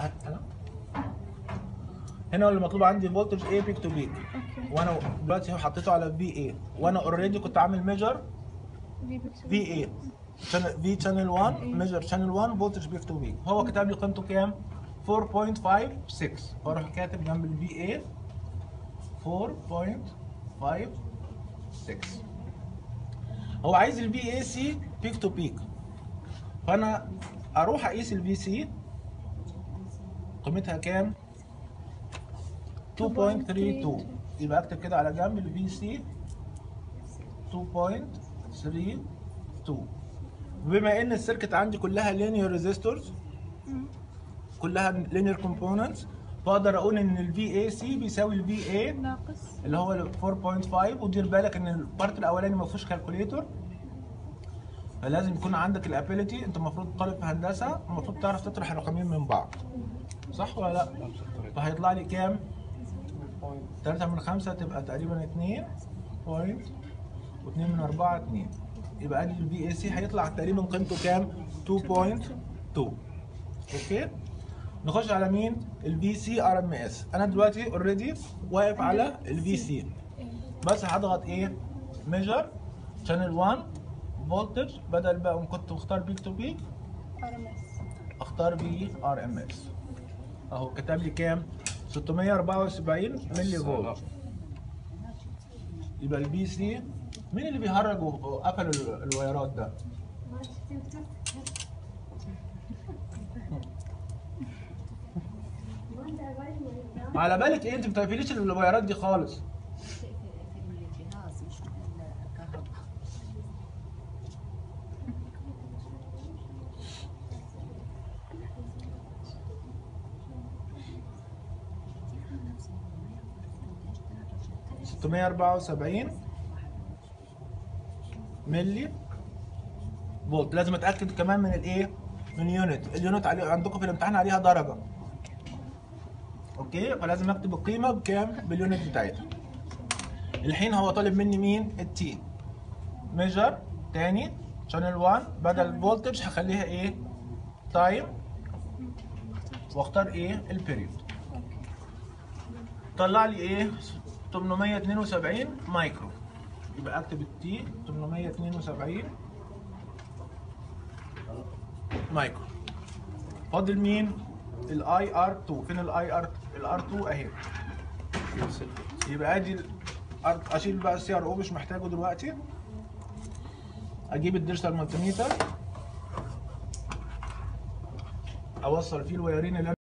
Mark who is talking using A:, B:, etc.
A: هنا هنا اللي مطلوب عندي voltage A peak to
B: peak
A: وأنا دلوقتي حطيته على VA وأنا already كنت عامل
B: measure VA
A: في channel 1 measure channel 1 voltage peak to peak هو كتب لي قيمته كام؟ 4.56 فاروح كاتب جنب ال VA 4.56 هو عايز ال VAC peak to peak فأنا أروح أقيس ال VC قيمتها كام؟ 2.32 يبقى اكتب كده على جنب ال VC 2.32 بما إن ال circuit عندي كلها linear resistors كلها linear components فاقدر أقول إن ال VAC بيساوي ال VA
B: ناقص.
A: اللي هو ال 4.5 ودير بالك إن ال part الأولاني ما فيهوش calculator فلازم يكون عندك ال ability أنت المفروض طالب في هندسة المفروض تعرف تطرح الرقمين من بعض. صح ولا لا؟ فهيطلع لي كام؟ 3 من 5 تبقى تقريبا 2 point و2 من 4 2 يبقى ادي ال VAC هيطلع تقريبا قيمته كام؟ 2.2 okay؟ نخش على مين؟ ال VC RMS أنا دلوقتي already واقف على ال VC بس هضغط إيه؟ measure channel 1 voltage بدل بقى كنت مختار peak
B: to peak RMS
A: أختار بي RMS أهو كتب لي كام؟ 674 ملي فولت يبقى ال VC مين اللي بيهرج وقفل ال- الوايرات ده؟ على بالك إيه؟ انت ما بتقفليش الوايرات دي خالص. 674 ملي فولت. لازم اتأكد كمان من الايه؟ من unit ال unit عليه عندكم في الامتحان عليها درجة. okay؟ فلازم اكتب القيمة بكام؟ بال unit بتاعتها. الحين هو طالب مني مين؟ ال T. measure. تاني. channel 1 بدل voltage هخليها إيه؟ time واختار إيه؟ ال period طلع لي إيه؟ 872 مايكرو. يبقى اكتب ال T 872 مايكرو. فاضل مين؟ ال IR2 فين ال IR ال R2 اهي. يبقى ادي اشيل بقى ال CRO مش محتاجه دلوقتي. أجيب ال digital multimeter اوصل فيه الوايرين اللي